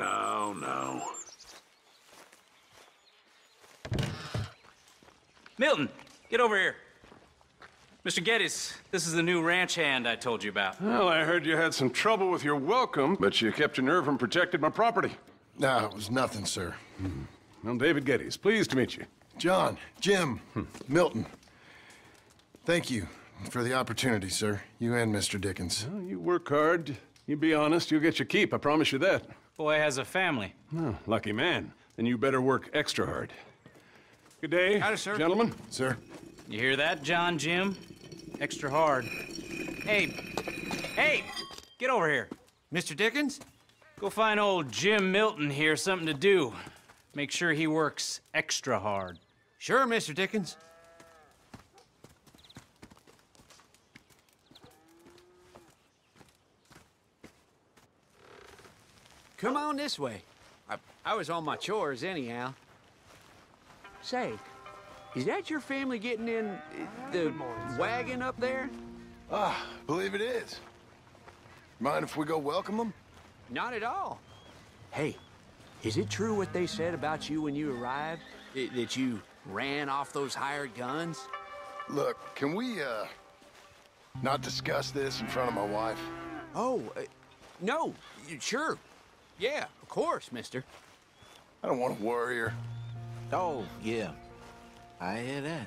No, no. Milton, get over here. Mr. Geddes, this is the new ranch hand I told you about. Well, I heard you had some trouble with your welcome, but you kept your nerve and protected my property. No, it was nothing, sir. Hmm. I'm David Geddes. Pleased to meet you. John, Jim, Milton. Thank you for the opportunity, sir. You and Mr. Dickens. Well, you work hard. You be honest, you'll get your keep. I promise you that. Boy has a family. Oh, lucky man. Then you better work extra hard. Good day, Howdy, sir. gentlemen. Sir? You hear that, John Jim? Extra hard. Hey, hey, get over here. Mr. Dickens? Go find old Jim Milton here something to do. Make sure he works extra hard. Sure, Mr. Dickens. Come on this way. I, I was on my chores anyhow. Say, is that your family getting in the wagon up there? Ah, believe it is. Mind if we go welcome them? Not at all. Hey, is it true what they said about you when you arrived? I- that you ran off those hired guns? Look, can we, uh, not discuss this in front of my wife? Oh, uh, no, sure. Yeah, of course, mister. I don't want to worry her. Oh, yeah. I hear that.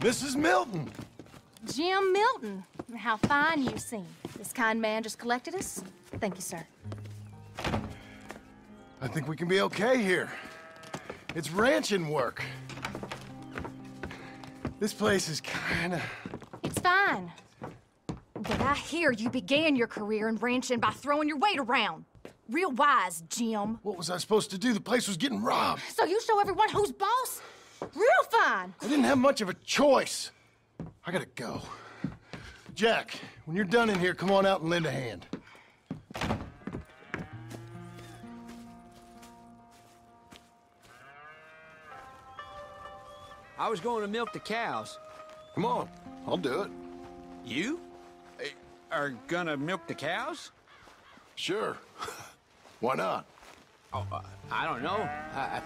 Mrs. Milton! Jim Milton. How fine you seem. This kind man just collected us. Thank you, sir. I think we can be okay here. It's ranching work. This place is kinda... It's fine. But I hear you began your career in ranching by throwing your weight around. Real wise, Jim. What was I supposed to do? The place was getting robbed. So you show everyone who's boss? Real fine. I didn't have much of a choice. I gotta go. Jack, when you're done in here, come on out and lend a hand. I was going to milk the cows. Come on, I'll do it. You are gonna milk the cows? Sure. Why not? Oh, uh, I don't know. I, I,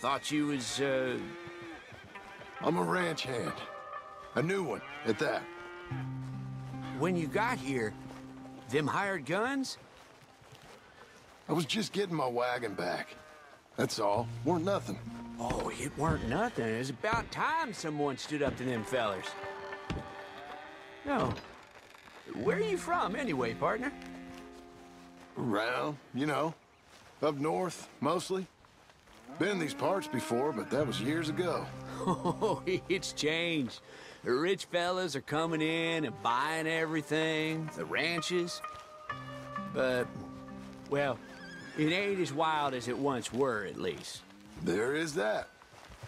thought you was, uh... I'm a ranch hand. A new one, at that. When you got here, them hired guns? I was just getting my wagon back. That's all. Weren't nothing. Oh, it weren't nothing. It was about time someone stood up to them fellers. No. Where are you from, anyway, partner? Around, you know. Up north, mostly. Been in these parts before, but that was years ago. Oh, it's changed. The rich fellas are coming in and buying everything, the ranches. But, well, it ain't as wild as it once were, at least. There is that.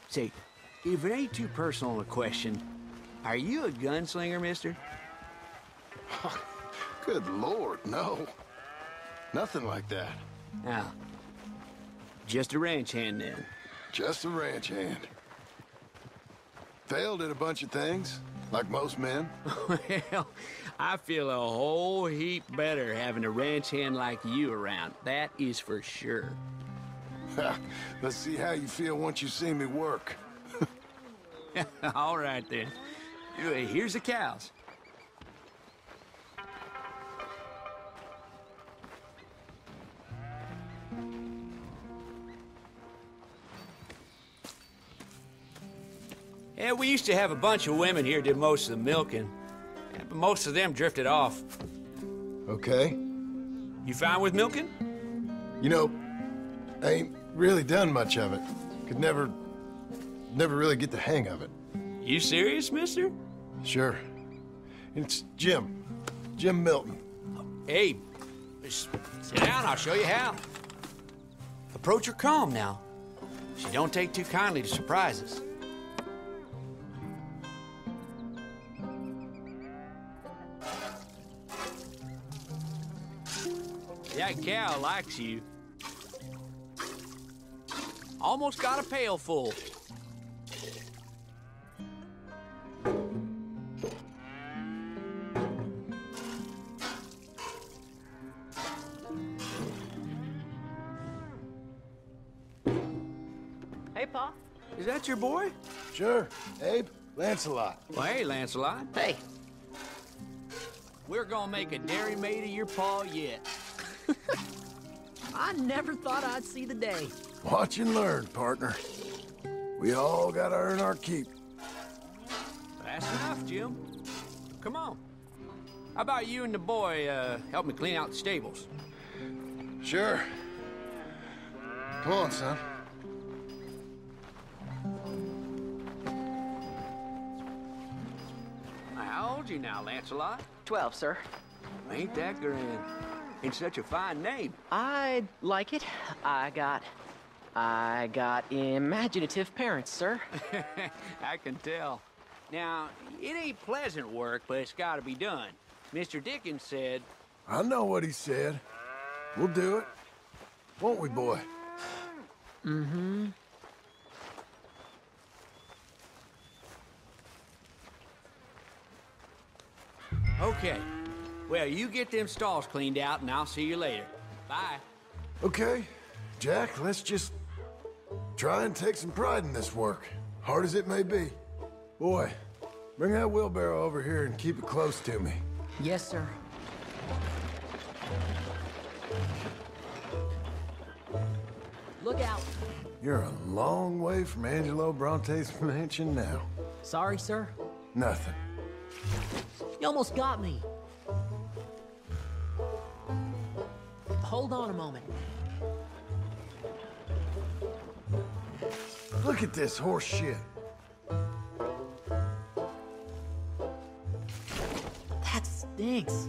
Say, if it ain't too personal a question, are you a gunslinger, mister? Good lord, no. Nothing like that. Now, just a ranch hand then. Just a ranch hand. Failed at a bunch of things, like most men. well, I feel a whole heap better having a ranch hand like you around. That is for sure. Let's see how you feel once you see me work. All right, then. Here's the cows. Yeah, we used to have a bunch of women here did most of the milking. But most of them drifted off. Okay. You fine with milking? You know, I ain't really done much of it. Could never, never really get the hang of it. You serious, mister? Sure. It's Jim. Jim Milton. Hey, sit down, I'll show you how. Approach her calm now. She don't take too kindly to surprises. That cow likes you. Almost got a pail full. Is that your boy? Sure. Abe, Lancelot. Well, hey, Lancelot. Hey. We're gonna make a dairy maid of your paw yet. I never thought I'd see the day. Watch and learn, partner. We all gotta earn our keep. That's enough, Jim. Come on. How about you and the boy uh, help me clean out the stables? Sure. Come on, son. You now, Lancelot? Twelve, sir. Ain't that grand? And such a fine name. I like it. I got... I got imaginative parents, sir. I can tell. Now, it ain't pleasant work, but it's gotta be done. Mr. Dickens said, I know what he said. We'll do it. Won't we, boy? Mm-hmm. Okay. Well, you get them stalls cleaned out, and I'll see you later. Bye. Okay. Jack, let's just try and take some pride in this work, hard as it may be. Boy, bring that wheelbarrow over here and keep it close to me. Yes, sir. Look out. You're a long way from Angelo Bronte's mansion now. Sorry, sir. Nothing. You almost got me. Hold on a moment. Look at this horse shit. That stinks.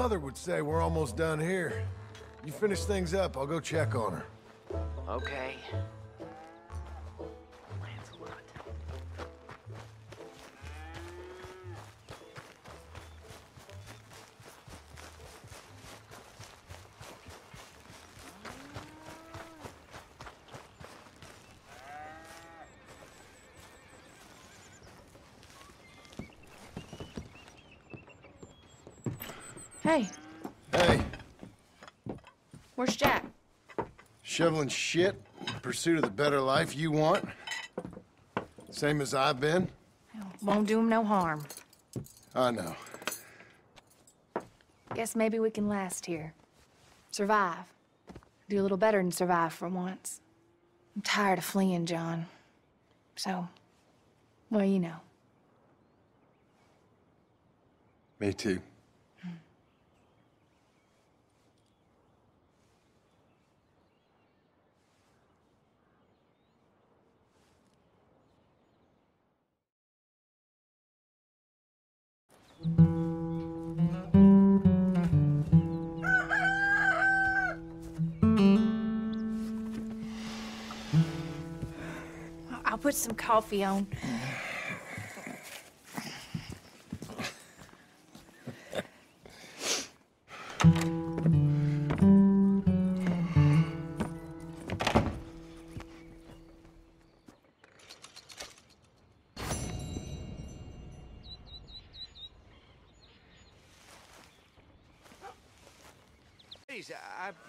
Mother would say we're almost done here. You finish things up, I'll go check on her. Okay. Hey, Hey, where's Jack? shoveling shit in pursuit of the better life you want? Same as I've been? Won't do him no harm. I know. Guess maybe we can last here. Survive. Do a little better than survive for once. I'm tired of fleeing, John. So, well, you know. Me too. Put some coffee on.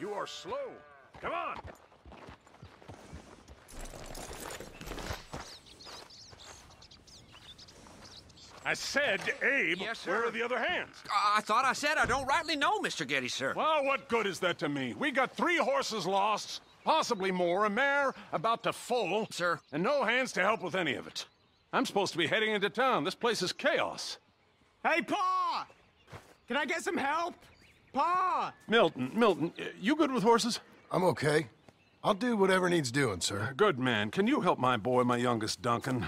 You are slow. Come on. I said, Abe, Yes, sir. where are the other hands? I thought I said I don't rightly know, Mr. Geddes, sir. Well, what good is that to me? We got three horses lost, possibly more, a mare about to foal. Sir. And no hands to help with any of it. I'm supposed to be heading into town. This place is chaos. Hey, Pa! Can I get some help? Pa! Milton, Milton, you good with horses? I'm okay. I'll do whatever needs doing, sir. Good man. Can you help my boy, my youngest Duncan?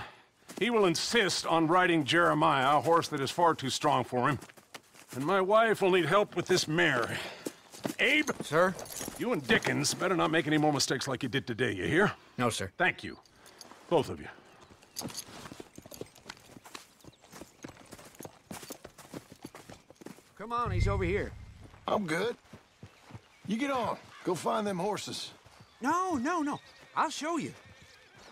He will insist on riding Jeremiah, a horse that is far too strong for him. And my wife will need help with this mare. Abe, Sir? you and Dickens better not make any more mistakes like you did today, you hear? No, sir. Thank you. Both of you. Come on, he's over here. I'm good. You get on. Go find them horses. No, no, no. I'll show you.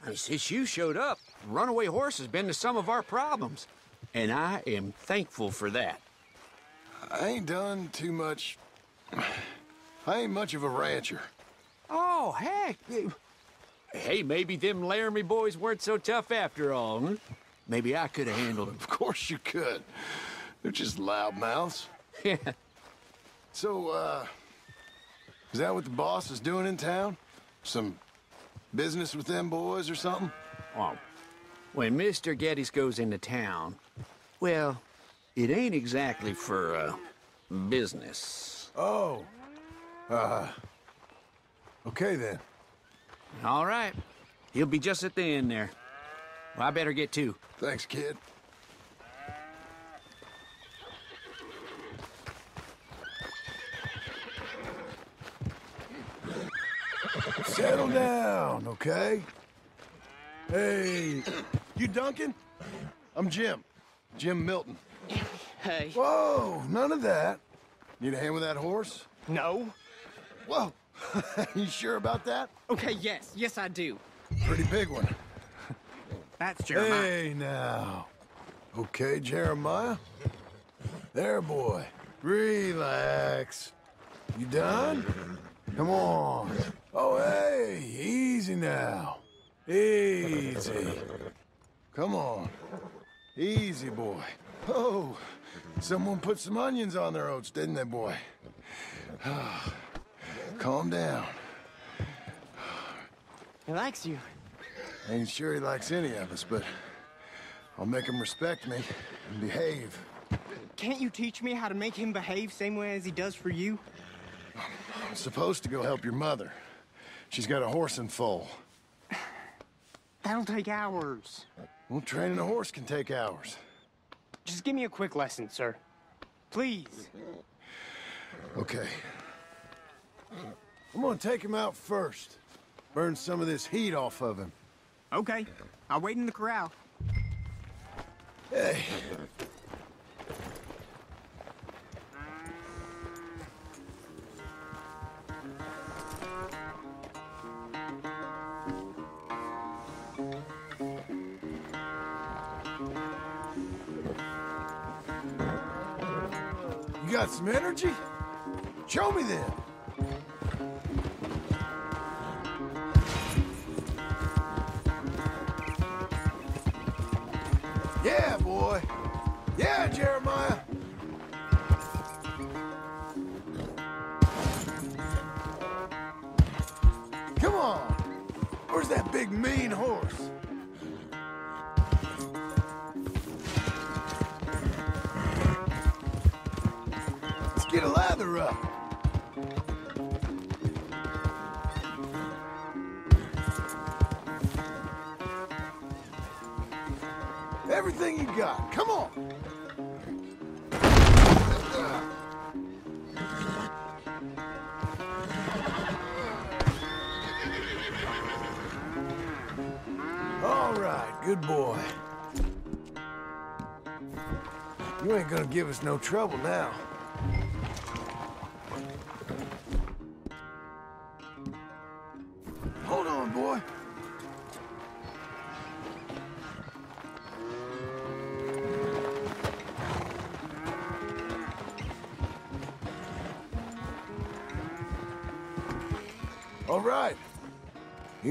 I mean, since you showed up, runaway horse has been to some of our problems. And I am thankful for that. I ain't done too much. I ain't much of a rancher. Oh, heck. Hey, maybe them Laramie boys weren't so tough after all, huh? Maybe I could have handled them. Of course you could. They're just loudmouths. Yeah. So, uh, is that what the boss is doing in town? Some business with them boys or something? Well, when Mr. Geddes goes into town, well, it ain't exactly for, uh, business. Oh. Uh. Okay then. All right. He'll be just at the end there. Well, I better get to. Thanks, kid. Settle down, okay? Hey, you Duncan? I'm Jim. Jim Milton. Hey. Whoa, none of that. Need a hand with that horse? No. Whoa, you sure about that? Okay, yes. Yes, I do. Pretty big one. That's Jeremiah. Hey, now. Okay, Jeremiah. There, boy. Relax. You done? Come on. Oh, hey, easy now. Easy. Come on. Easy, boy. Oh, someone put some onions on their oats, didn't they, boy? Calm down. He likes you. Ain't sure he likes any of us, but I'll make him respect me and behave. Can't you teach me how to make him behave same way as he does for you? I'm supposed to go help your mother. She's got a horse and foal. That'll take hours. Well, training a horse can take hours. Just give me a quick lesson, sir. Please. Okay. I'm gonna take him out first. Burn some of this heat off of him. Okay. I'll wait in the corral. Hey. Some energy? Show me then. Yeah, boy. Yeah, Jeremiah. Come on. Where's that big mean horse? Get a lather up. Everything you got. Come on. All right, good boy. You ain't gonna give us no trouble now.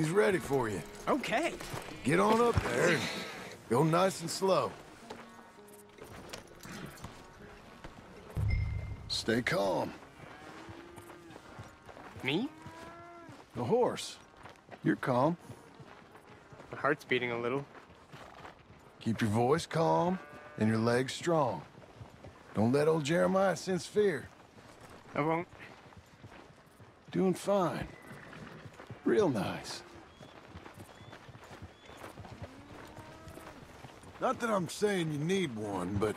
He's ready for you. Okay. Get on up there and go nice and slow. Stay calm. Me? The horse. You're calm. My heart's beating a little. Keep your voice calm and your legs strong. Don't let old Jeremiah sense fear. I won't. Doing fine. Real nice. Not that I'm saying you need one, but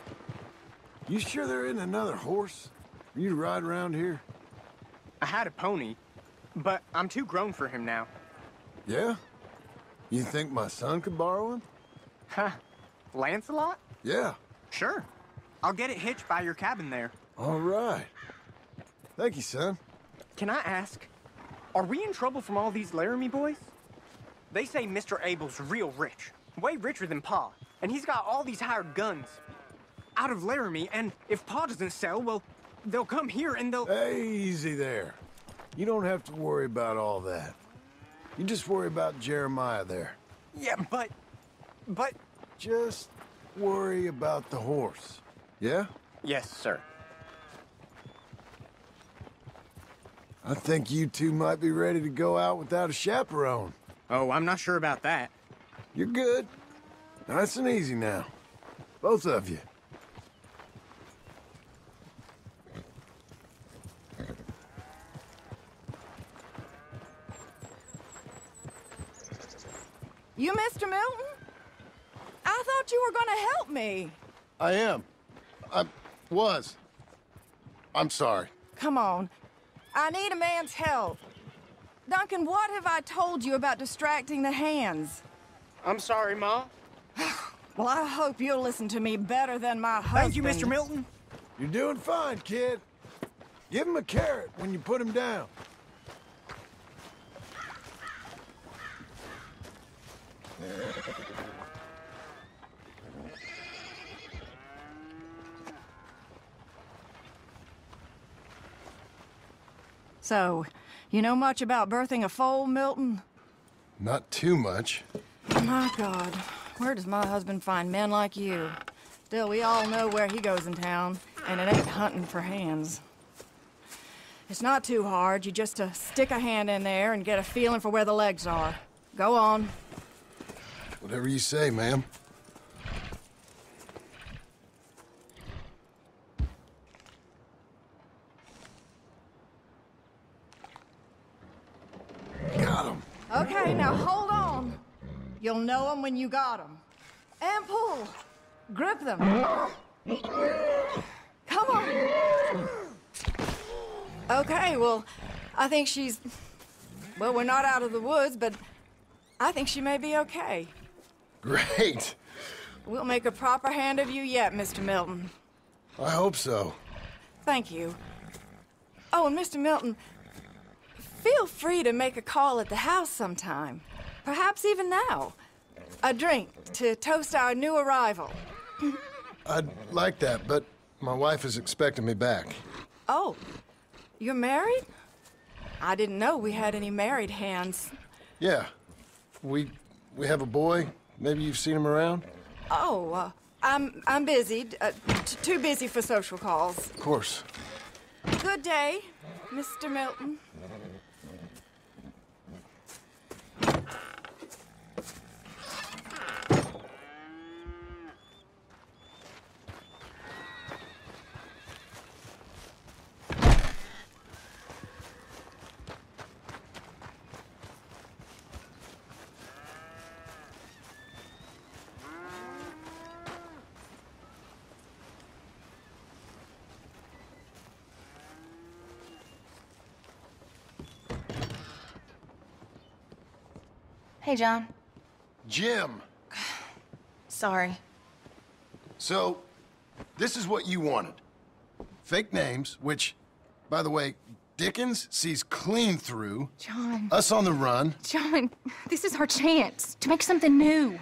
you sure there isn't another horse for you to ride around here? I had a pony, but I'm too grown for him now. Yeah? You think my son could borrow him? Huh. Lancelot? Yeah. Sure. I'll get it hitched by your cabin there. All right. Thank you, son. Can I ask, are we in trouble from all these Laramie boys? They say Mr. Abel's real rich, way richer than Pa, and he's got all these hired guns out of Laramie, and if Pa doesn't sell, well, they'll come here and they'll... Hey, easy there. You don't have to worry about all that. You just worry about Jeremiah there. Yeah, but... but... Just worry about the horse. Yeah? Yes, sir. I think you two might be ready to go out without a chaperone. Oh, I'm not sure about that. You're good. Nice and easy now. Both of you. You Mr. Milton? I thought you were gonna help me. I am. I was. I'm sorry. Come on. I need a man's help. Duncan, what have I told you about distracting the hands? I'm sorry, Ma. Well, I hope you'll listen to me better than my husband. Thank you, Mr. Milton. You're doing fine, kid. Give him a carrot when you put him down. So, you know much about birthing a foal, Milton? Not too much. Oh My God, where does my husband find men like you? Still, we all know where he goes in town, and it ain't hunting for hands. It's not too hard. You just uh, stick a hand in there and get a feeling for where the legs are. Go on. Whatever you say, ma'am. Got him. Okay, now hold on. You'll know them when you got them. And pull. Grip them. Come on. Okay, well, I think she's. Well, we're not out of the woods, but I think she may be okay. Great. We'll make a proper hand of you yet, Mr. Milton. I hope so. Thank you. Oh, and Mr. Milton, feel free to make a call at the house sometime. Perhaps even now. A drink to toast our new arrival. I'd like that, but my wife is expecting me back. Oh, you're married? I didn't know we had any married hands. Yeah. We we have a boy. Maybe you've seen him around? Oh, uh, I'm I'm busy. Uh, too busy for social calls. Of course. Good day, Mr. Milton. Hey, John. Jim. Sorry. So, this is what you wanted. Fake names, which, by the way, Dickens sees clean through. John. Us on the run. John, this is our chance to make something new.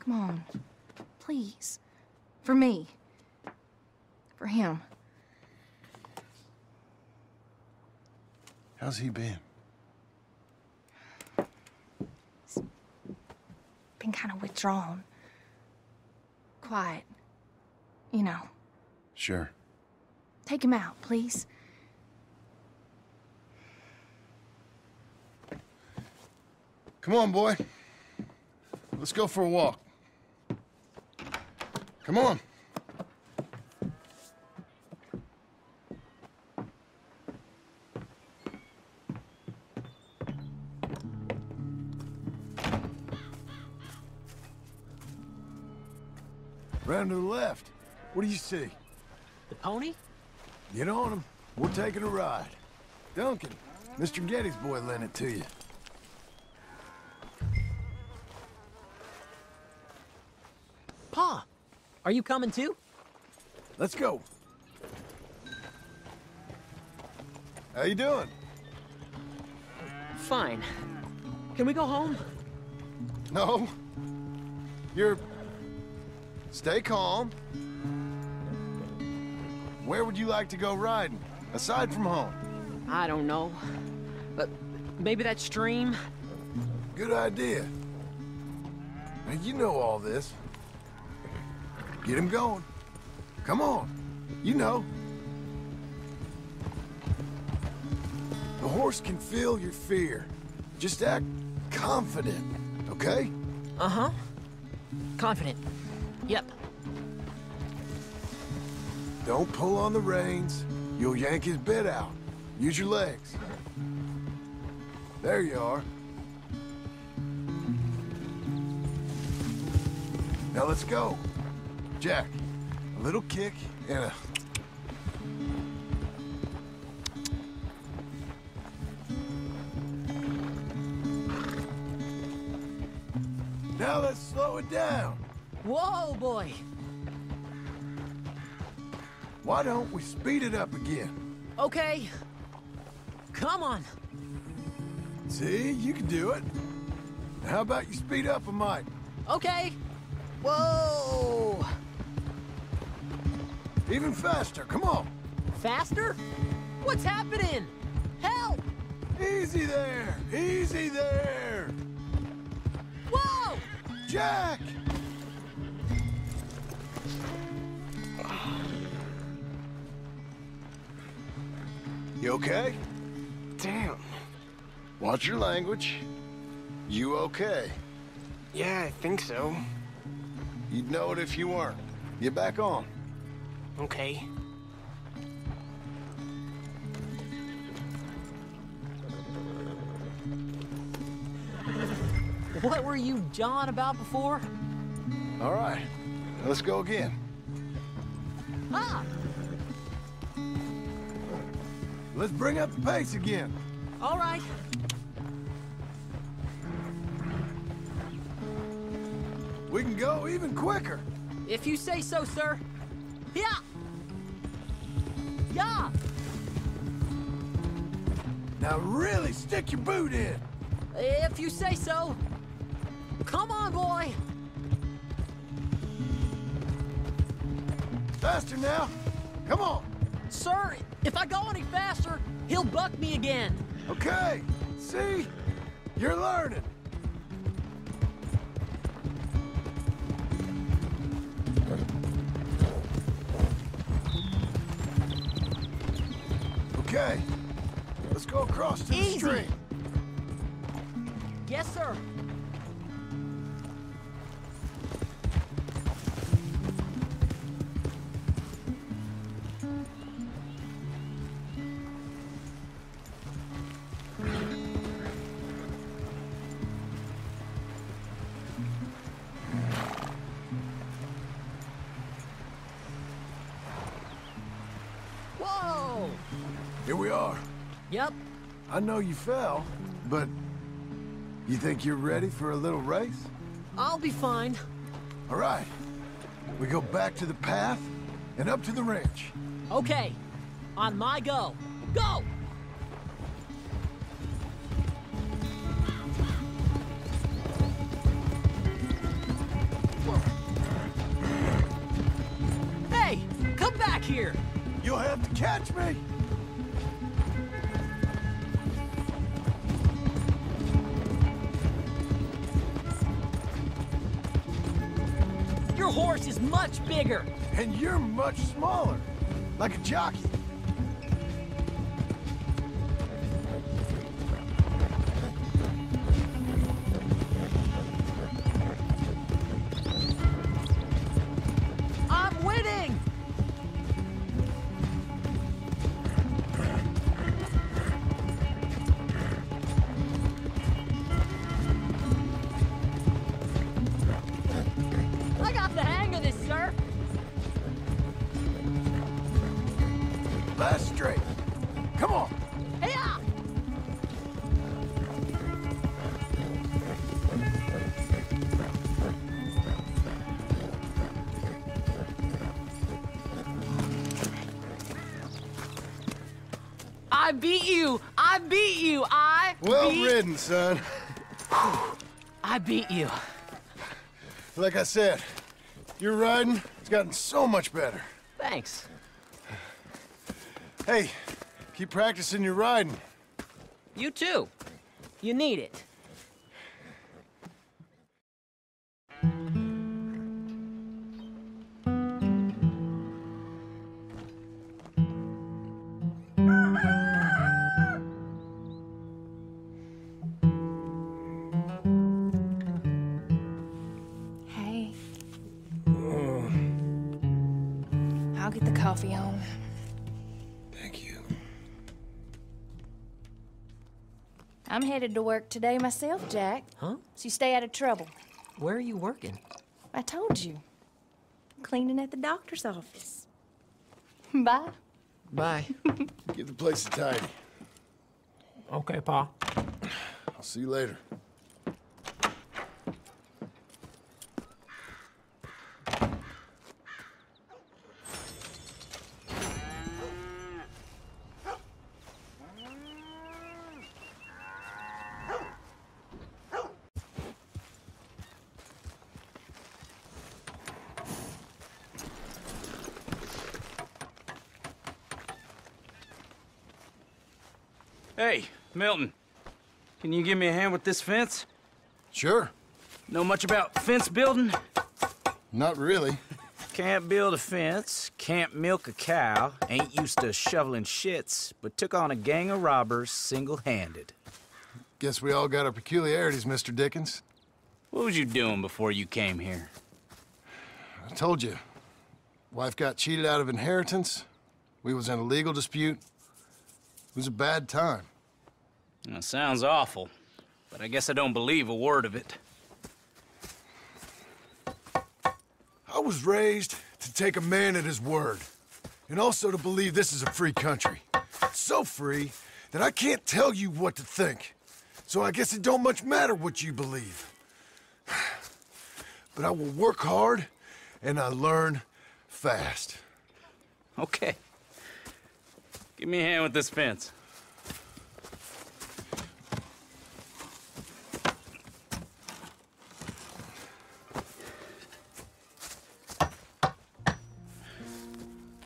Come on. Please. For me. For him. How's he been? Been kind of withdrawn. Quiet. You know. Sure. Take him out, please. Come on, boy. Let's go for a walk. Come on. Round to the left. What do you see? The pony? Get on him. We're taking a ride. Duncan, Mr. Geddes' boy lent it to you. Pa, are you coming too? Let's go. How you doing? Fine. Can we go home? No. You're... Stay calm. Where would you like to go riding, aside from home? I don't know. But maybe that stream? Good idea. Now, you know all this. Get him going. Come on. You know. The horse can feel your fear. Just act confident, okay? Uh-huh. Confident. Yep. Don't pull on the reins. You'll yank his bit out. Use your legs. There you are. Now let's go. Jack, a little kick and a... Now let's slow it down. Whoa, boy! Why don't we speed it up again? Okay. Come on. See, you can do it. How about you speed up a mite? Okay. Whoa! Even faster, come on. Faster? What's happening? Help! Easy there, easy there. Whoa! Jack! You okay? Damn. Watch your language. You okay? Yeah, I think so. You'd know it if you weren't. Get back on. Okay. What were you jawing about before? All right, let's go again. Ah! Let's bring up the pace again. All right. We can go even quicker. If you say so, sir. Yeah! Yeah! Now really stick your boot in. If you say so. Come on, boy! Faster now. Come on. Sir, if I go any faster, he'll buck me again. Okay. See? You're learning. Okay. Let's go across to the Easy. stream. We are. Yep. I know you fell, but you think you're ready for a little race? I'll be fine. All right. We go back to the path and up to the ranch. Okay. On my go. Go! Hey! Come back here! You'll have to catch me. Bigger! And you're much smaller, like a jockey. Beat you! I beat you! I Well beat... ridden, son. I beat you. Like I said, your riding has gotten so much better. Thanks. Hey, keep practicing your riding. You too. You need it. Coffee on. Thank you. I'm headed to work today myself, Jack. Huh? So you stay out of trouble. Where are you working? I told you. Cleaning at the doctor's office. Bye. Bye. Get the place a tidy. okay, Pa. I'll see you later. Hey, Milton. Can you give me a hand with this fence? Sure. Know much about fence building? Not really. Can't build a fence, can't milk a cow, ain't used to shoveling shits, but took on a gang of robbers single-handed. Guess we all got our peculiarities, Mr. Dickens. What was you doing before you came here? I told you. Wife got cheated out of inheritance. We was in a legal dispute. It was a bad time. That sounds awful, but I guess I don't believe a word of it. I was raised to take a man at his word, and also to believe this is a free country. So free that I can't tell you what to think. So I guess it don't much matter what you believe. But I will work hard, and I learn fast. Okay. Give me a hand with this fence.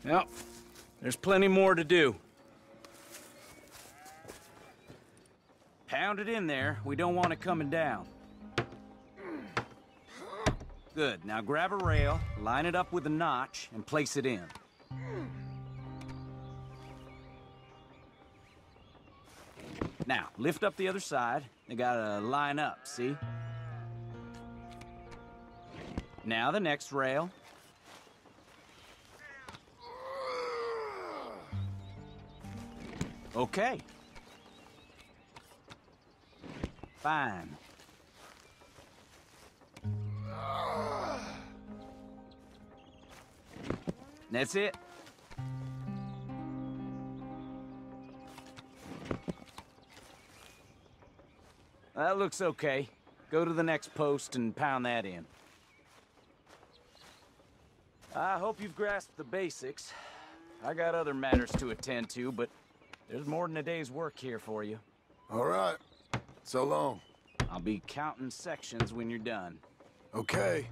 Yep, there's plenty more to do. Pound it in there. We don't want it coming down. Good. Now grab a rail, line it up with a notch, and place it in. Now, lift up the other side. They gotta line up, see? Now the next rail. Okay. Fine. That's it. That looks okay. Go to the next post and pound that in. I hope you've grasped the basics. I got other matters to attend to, but there's more than a day's work here for you. All right. So long. I'll be counting sections when you're done. Okay.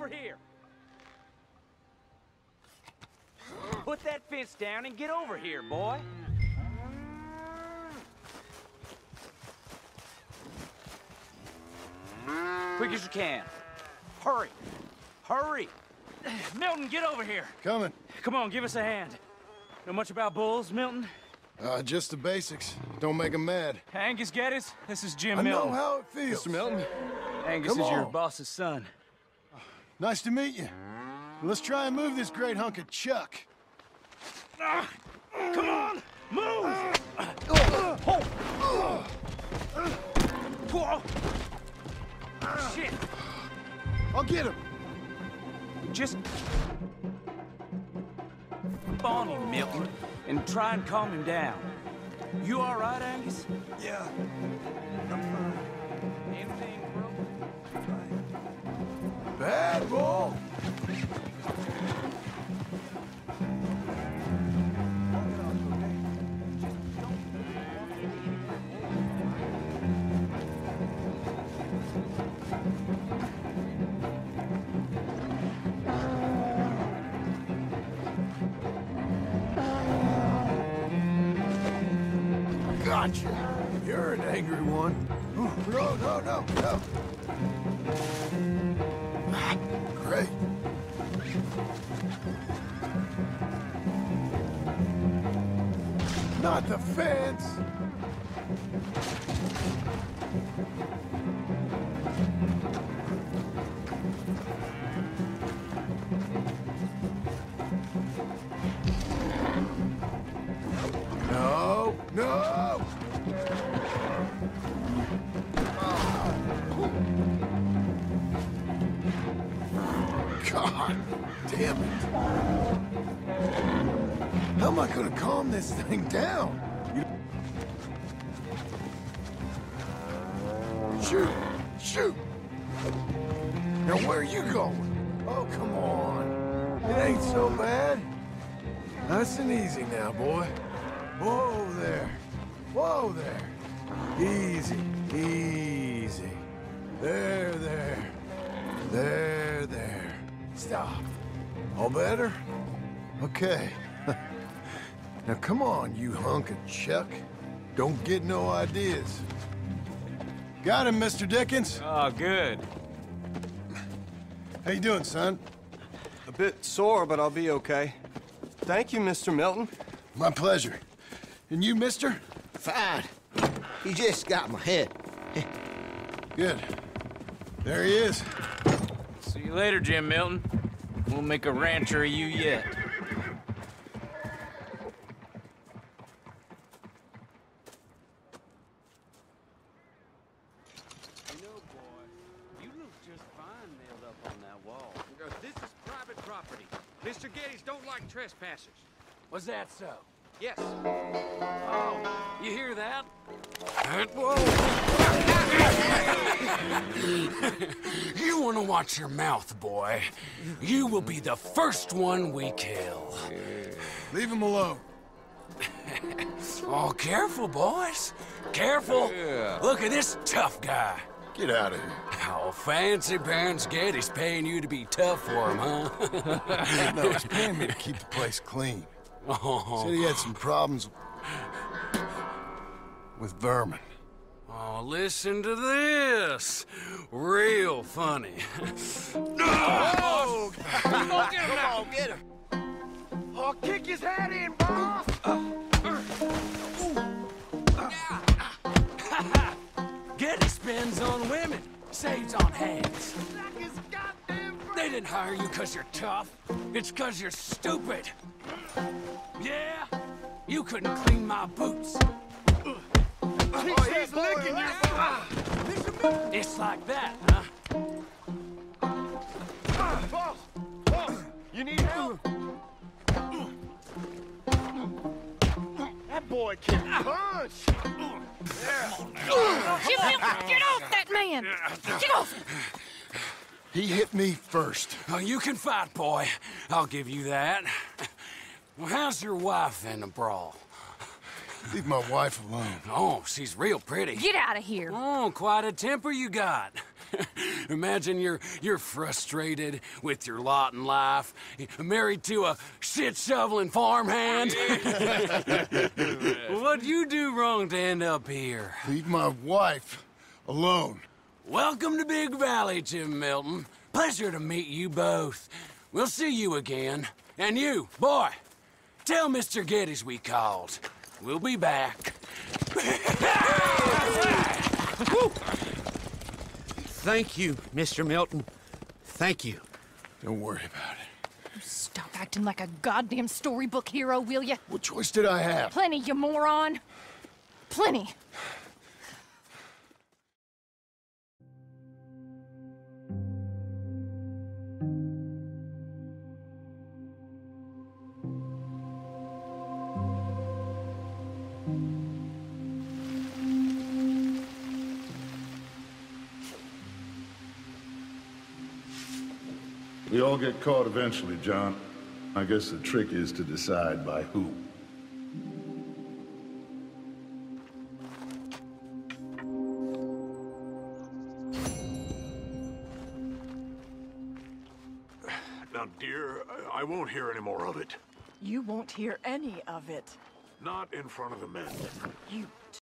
Over here. Put that fence down and get over here, boy. Quick as you can. Hurry. Hurry. Milton, get over here. Coming. Come on, give us a hand. Know much about bulls, Milton? Uh, just the basics. Don't make 'em mad. Angus Geddes, this is Jim I Milton. know how it feels. Mr. Milton? Angus Come is your boss's son. Nice to meet you. Let's try and move this great hunk of chuck. Come on, move! Whoa! Shit! I'll get him. Just up on Milton, and try and calm him down. You all right, Angus? Yeah. Anything broken? Bad roll. Gotcha. You're an angry one. No, no, no, no. The fence. No, no. God damn it. How am I gonna calm this thing down? Shoot! Shoot! Now where are you going? Oh, come on. It ain't so bad. Nice and easy now, boy. Whoa there. Whoa there. Easy, easy. There, there. There, there. Stop. All better? Okay. Now come on, you hunk of Chuck. Don't get no ideas. Got him, Mr. Dickens. Oh, good. How you doing, son? A bit sore, but I'll be okay. Thank you, Mr. Milton. My pleasure. And you, mister? Fine. He just got my head. Good. There he is. See you later, Jim Milton. We'll make a rancher of you yet. You know, boy, you look just fine nailed up on that wall. This is private property. Mr. Geddes don't like trespassers. Was that so? Yes. Oh, you hear that? You want to watch your mouth, boy. You will be the first one we kill. Leave him alone. Oh, careful, boys. Careful. Yeah. Look at this tough guy. Get out of here. Oh, fancy Baron's Geddes paying you to be tough for him, huh? No, he's paying me to keep the place clean. Oh. Said he had some problems with vermin. Oh, listen to this. Real funny. Oh! Come on, get him. I'll kick his head in, boss! Geddes spends on women, saves on hands. They didn't hire you because you're tough. It's because you're stupid. Yeah? You couldn't clean my boots. Oh, he's licking you! It's like that, huh? Boss! Boss! You need help? That boy can punch! Jim Milton, get off that man! Get off! He hit me first. Oh, you can fight, boy. I'll give you that. Well, how's your wife in the brawl? Leave my wife alone. Oh, she's real pretty. Get out of here! Oh, quite a temper you got. Imagine you're you're frustrated with your lot in life, married to a shit shoveling farmhand. What'd you do wrong to end up here? Leave my wife alone. Welcome to Big Valley, Jim Milton. Pleasure to meet you both. We'll see you again. And you, boy, tell Mr. Geddes we called. We'll be back. Thank you, Mr. Milton. Thank you. Don't worry about it. Stop acting like a goddamn storybook hero, will ya? What choice did I have? Plenty, you moron. Plenty. All get caught eventually, John. I guess the trick is to decide by who. Now, dear, I I won't hear any more of it. You won't hear any of it. Not in front of the men. You